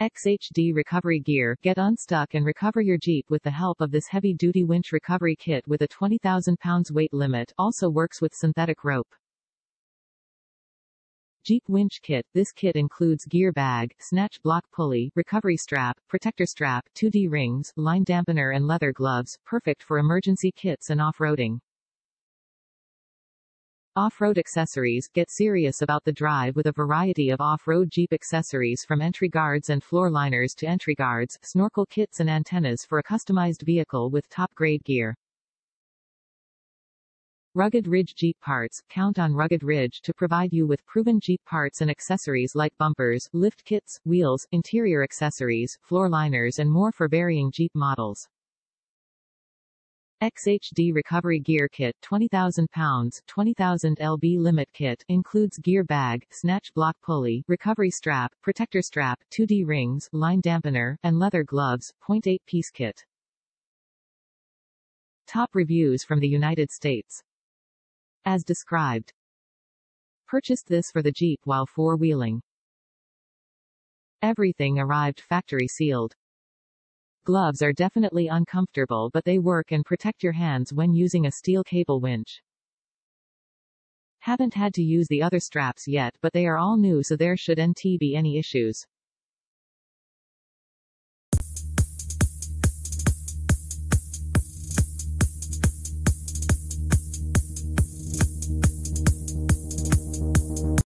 XHD recovery gear. Get unstuck and recover your Jeep with the help of this heavy-duty winch recovery kit with a 20,000 pounds weight limit. Also works with synthetic rope. Jeep Winch Kit. This kit includes gear bag, snatch block pulley, recovery strap, protector strap, 2D rings, line dampener and leather gloves, perfect for emergency kits and off-roading. Off-road accessories Get serious about the drive with a variety of off-road Jeep accessories from entry guards and floor liners to entry guards, snorkel kits and antennas for a customized vehicle with top-grade gear. Rugged Ridge Jeep Parts Count on Rugged Ridge to provide you with proven Jeep parts and accessories like bumpers, lift kits, wheels, interior accessories, floor liners and more for varying Jeep models. XHD Recovery Gear Kit 20,000 pounds 20,000 lb limit kit includes gear bag, snatch block pulley, recovery strap, protector strap, 2D rings, line dampener, and leather gloves, 0.8 piece kit. Top reviews from the United States. As described. Purchased this for the Jeep while four-wheeling. Everything arrived factory sealed. Gloves are definitely uncomfortable but they work and protect your hands when using a steel cable winch. Haven't had to use the other straps yet but they are all new so there shouldn't be any issues.